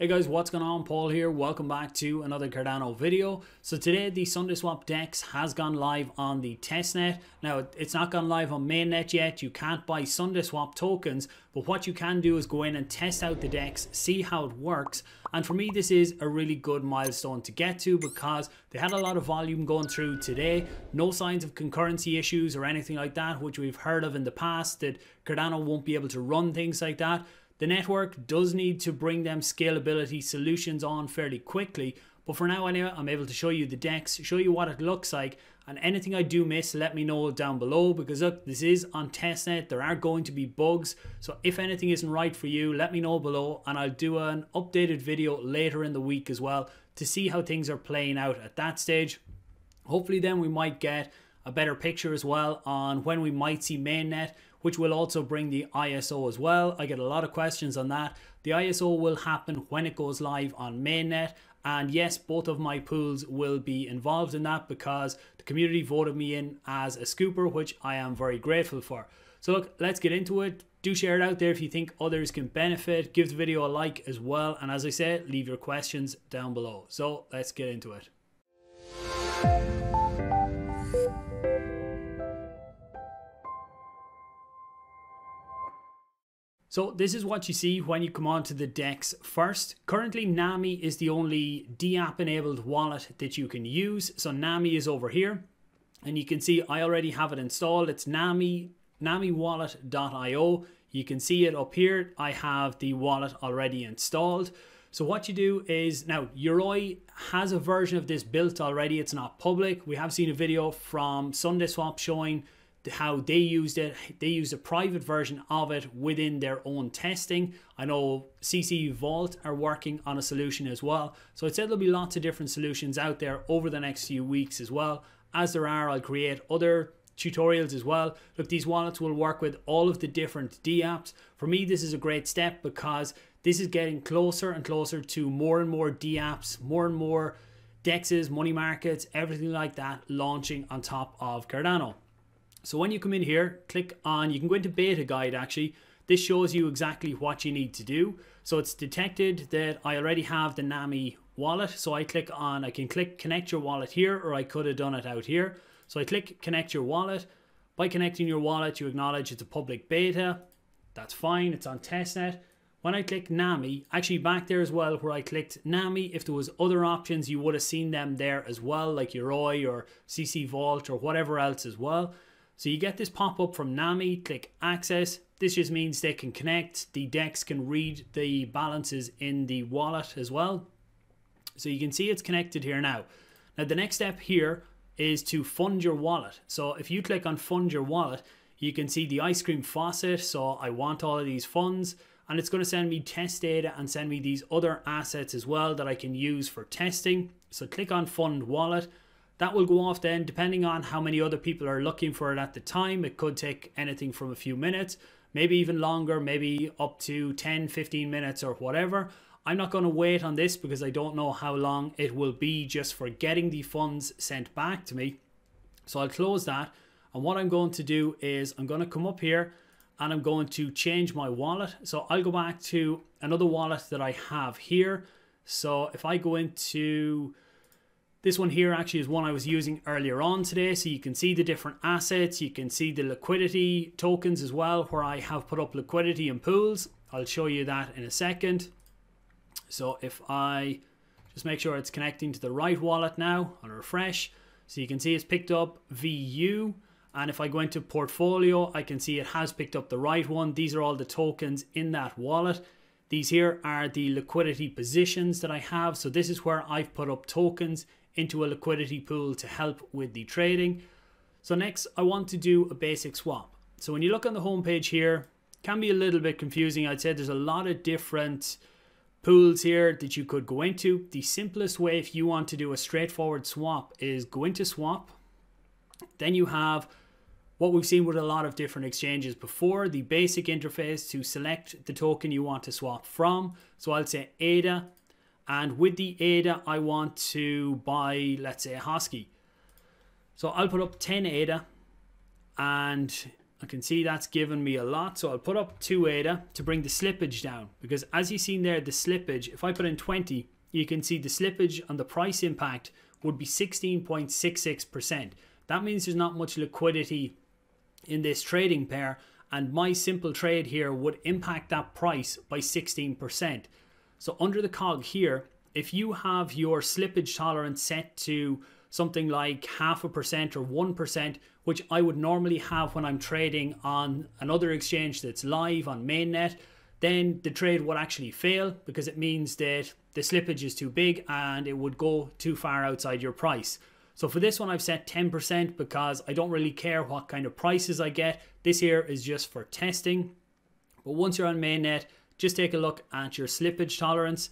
Hey guys, what's going on? Paul here. Welcome back to another Cardano video. So today the SundaeSwap DEX has gone live on the testnet. Now it's not gone live on mainnet yet. You can't buy SundaeSwap tokens, but what you can do is go in and test out the DEX, see how it works. And for me, this is a really good milestone to get to because they had a lot of volume going through today. No signs of concurrency issues or anything like that, which we've heard of in the past that Cardano won't be able to run things like that. The network does need to bring them scalability solutions on fairly quickly, but for now anyway, I'm able to show you the DEX, show you what it looks like, and anything I do miss, let me know down below, because look, this is on testnet, there are going to be bugs, so if anything isn't right for you, let me know below, and I'll do an updated video later in the week as well, to see how things are playing out at that stage. Hopefully then we might get a better picture as well on when we might see mainnet, which will also bring the ISO as well. I get a lot of questions on that. The ISO will happen when it goes live on mainnet. And yes, both of my pools will be involved in that because the community voted me in as a scooper, which I am very grateful for. So look, let's get into it. Do share it out there if you think others can benefit. Give the video a like as well. And as I said, leave your questions down below. So let's get into it. So this is what you see when you come onto the DEX first. Currently Nami is the only DApp enabled wallet that you can use. So Nami is over here and you can see I already have it installed. It's Nami, namiwallet.io. You can see it up here. I have the wallet already installed. So what you do is now Yoroi has a version of this built already. It's not public. We have seen a video from SundaeSwap showing how they used it. They used a private version of it within their own testing. I know CC Vault are working on a solution as well. So I'd say there'll be lots of different solutions out there over the next few weeks as well. As there are, I'll create other tutorials as well. Look, these wallets will work with all of the different D apps. For me, this is a great step because this is getting closer and closer to more and more D apps, more and more dexes, money markets, everything like that launching on top of Cardano. So when you come in here, click on, you can go into beta guide actually. This shows you exactly what you need to do. So it's detected that I already have the NAMI wallet. So I click on, I can click connect your wallet here, or I could have done it out here. So I click connect your wallet. By connecting your wallet, you acknowledge it's a public beta. That's fine, it's on testnet. When I click NAMI, actually back there as well where I clicked NAMI, if there was other options, you would have seen them there as well, like Yoroi or CC Vault or whatever else as well. So you get this pop-up from NAMI, click access. This just means they can connect, the DEX can read the balances in the wallet as well. So you can see it's connected here now. Now the next step here is to fund your wallet. So if you click on fund your wallet, you can see the ice cream faucet. So I want all of these funds and it's going to send me test ADA and send me these other assets as well that I can use for testing. So click on fund wallet that will go off then, depending on how many other people are looking for it at the time. It could take anything from a few minutes, maybe even longer, maybe up to 10, 15 minutes or whatever. I'm not going to wait on this because I don't know how long it will be just for getting the funds sent back to me. So I'll close that. And what I'm going to do is I'm going to come up here and I'm going to change my wallet. So I'll go back to another wallet that I have here. So if I go into this one here actually is one I was using earlier on today. So you can see the different assets. You can see the liquidity tokens as well, where I have put up liquidity and pools. I'll show you that in a second. So if I just make sure it's connecting to the right wallet now, I'll refresh. So you can see it's picked up VU. And if I go into portfolio, I can see it has picked up the right one. These are all the tokens in that wallet. These here are the liquidity positions that I have. So this is where I've put up tokens into a liquidity pool to help with the trading. So next I want to do a basic swap. So when you look on the home page here, can be a little bit confusing. I'd say there's a lot of different pools here that you could go into. The simplest way if you want to do a straightforward swap is go into swap. Then you have what we've seen with a lot of different exchanges before, the basic interface to select the token you want to swap from. So I'll say ADA and with the ADA, I want to buy, let's say, a Hosky. So I'll put up 10 ADA and I can see that's given me a lot. So I'll put up 2 ADA to bring the slippage down. Because as you've seen there, the slippage, if I put in 20, you can see the slippage on the price impact would be 16.66%. That means there's not much liquidity in this trading pair and my simple trade here would impact that price by 16%. So under the cog here, if you have your slippage tolerance set to something like half a percent or 1%, which I would normally have when I'm trading on another exchange that's live on mainnet, then the trade would actually fail because it means that the slippage is too big and it would go too far outside your price. So for this one, I've set 10% because I don't really care what kind of prices I get. This here is just for testing. But once you're on mainnet, just take a look at your slippage tolerance.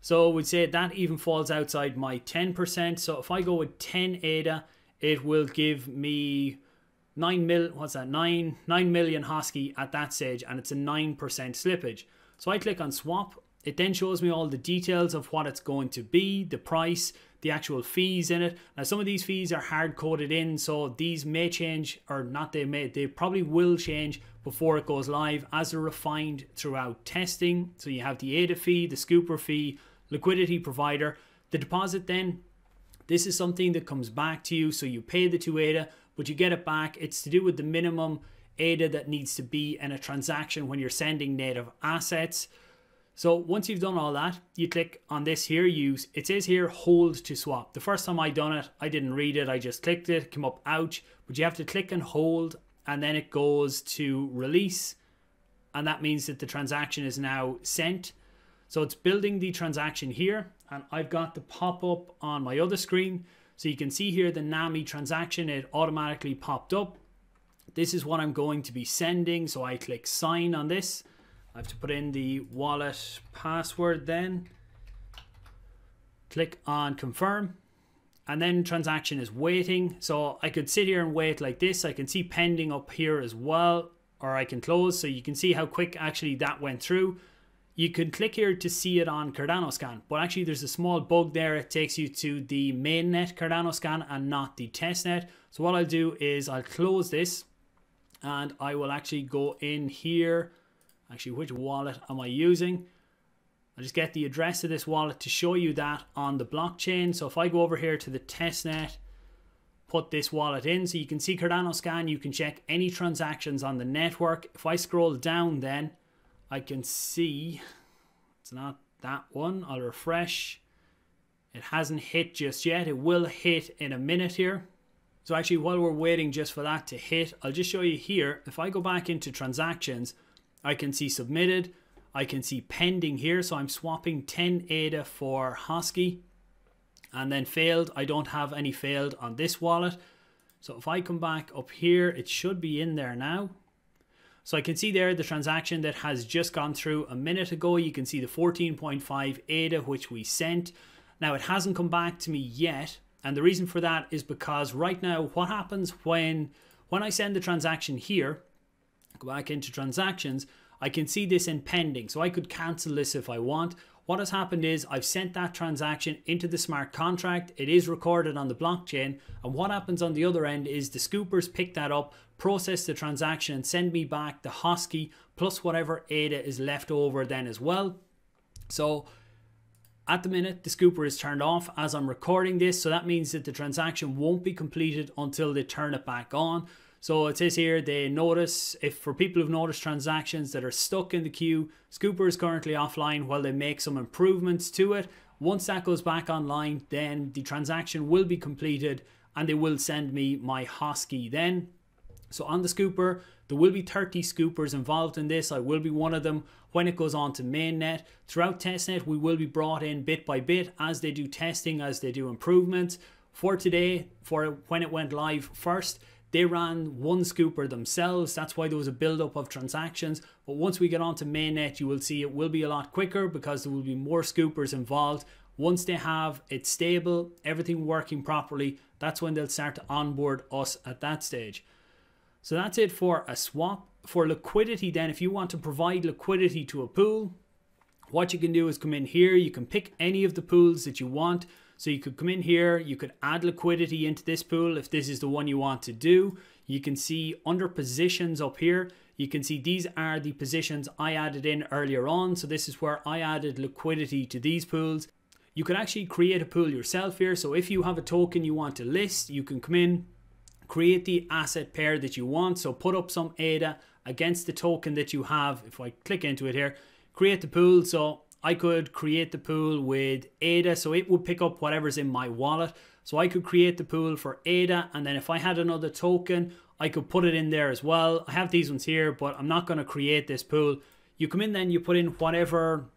So we'd say that even falls outside my 10%. So if I go with 10 ADA, it will give me 9 mil, what's that, 9, 9 million Hosky at that stage, and it's a 9% slippage. So I click on swap. It then shows me all the details of what it's going to be, the price, the actual fees in it. Now, some of these fees are hard coded in, so these may change, or not they may, they probably will change before it goes live as they're refined throughout testing. So you have the ADA fee, the scooper fee, liquidity provider. The deposit then, this is something that comes back to you. So you pay the 2 ADA, but you get it back. It's to do with the minimum ADA that needs to be in a transaction when you're sending native assets. So once you've done all that, you click on this here, use, it says here, hold to swap. The first time I done it, I didn't read it, I just clicked it, came up, ouch, but you have to click and hold, and then it goes to release, and that means that the transaction is now sent. So it's building the transaction here, and I've got the pop up on my other screen. So you can see here the NAMI transaction, it automatically popped up. This is what I'm going to be sending, so I click sign on this I have to put in the wallet password then. Click on confirm. And then transaction is waiting. So I could sit here and wait like this. I can see pending up here as well. Or I can close. So you can see how quick actually that went through. You can click here to see it on Cardano scan. But actually there's a small bug there. It takes you to the mainnet Cardano scan and not the testnet. So what I'll do is I'll close this. And I will actually go in here Actually, which wallet am I using? I'll just get the address of this wallet to show you that on the blockchain. So if I go over here to the testnet, put this wallet in, so you can see Cardano scan, you can check any transactions on the network. If I scroll down then, I can see, it's not that one, I'll refresh. It hasn't hit just yet. It will hit in a minute here. So actually while we're waiting just for that to hit, I'll just show you here. If I go back into transactions, I can see submitted. I can see pending here. So I'm swapping 10 ADA for Hosky and then failed. I don't have any failed on this wallet. So if I come back up here, it should be in there now. So I can see there the transaction that has just gone through a minute ago. You can see the 14.5 ADA, which we sent. Now it hasn't come back to me yet. And the reason for that is because right now, what happens when, when I send the transaction here, go back into transactions, I can see this in pending. So I could cancel this if I want. What has happened is I've sent that transaction into the smart contract. It is recorded on the blockchain. And what happens on the other end is the scoopers pick that up, process the transaction, and send me back the Hosky plus whatever ADA is left over then as well. So at the minute, the scooper is turned off as I'm recording this. So that means that the transaction won't be completed until they turn it back on. So it says here they notice if for people who've noticed transactions that are stuck in the queue, Scooper is currently offline while they make some improvements to it. Once that goes back online, then the transaction will be completed and they will send me my Hosky then. So on the Scooper, there will be 30 Scoopers involved in this. I will be one of them when it goes on to mainnet. Throughout testnet, we will be brought in bit by bit as they do testing, as they do improvements. For today, for when it went live first, they ran one scooper themselves. That's why there was a build-up of transactions. But once we get onto mainnet, you will see it will be a lot quicker because there will be more scoopers involved. Once they have it stable, everything working properly, that's when they'll start to onboard us at that stage. So that's it for a swap. For liquidity then, if you want to provide liquidity to a pool, what you can do is come in here. You can pick any of the pools that you want. So you could come in here, you could add liquidity into this pool if this is the one you want to do. you can see under positions up here, you can see these are the positions I added in earlier on. So this is where I added liquidity to these pools. You can actually create a pool yourself here. So if you have a token you want to list, you can come in, create the asset pair that you want. So put up some ADA against the token that you have. If I click into it here, create the pool. So I could create the pool with ADA. So it would pick up whatever's in my wallet. So I could create the pool for ADA. And then if I had another token, I could put it in there as well. I have these ones here, but I'm not going to create this pool. You come in then, you put in whatever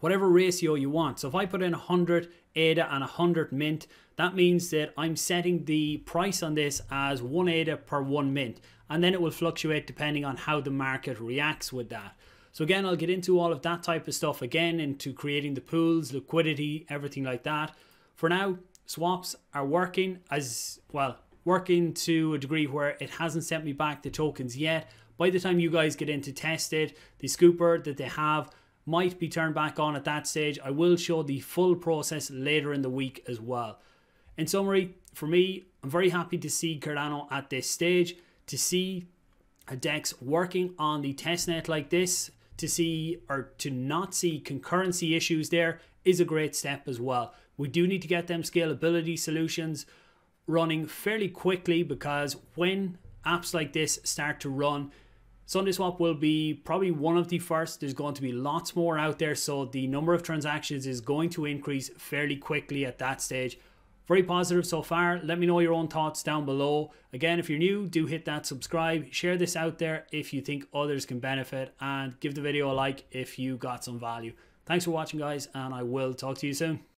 whatever ratio you want. So if I put in 100 ADA and 100 mint, that means that I'm setting the price on this as 1 ADA per 1 mint. And then it will fluctuate depending on how the market reacts with that. So again, I'll get into all of that type of stuff again, into creating the pools, liquidity, everything like that. For now, swaps are working as, well, working to a degree where it hasn't sent me back the tokens yet. By the time you guys get in to test it, the scooper that they have might be turned back on at that stage. I will show the full process later in the week as well. In summary, for me, I'm very happy to see Cardano at this stage, to see a DEX working on the testnet like this, to see or to not see concurrency issues there is a great step as well. We do need to get them scalability solutions running fairly quickly because when apps like this start to run, SundaeSwap will be probably one of the first. There's going to be lots more out there, so the number of transactions is going to increase fairly quickly at that stage. Very positive so far. Let me know your own thoughts down below. Again, if you're new, do hit that subscribe. Share this out there if you think others can benefit, and give the video a like if you got some value. Thanks for watching, guys, and I will talk to you soon.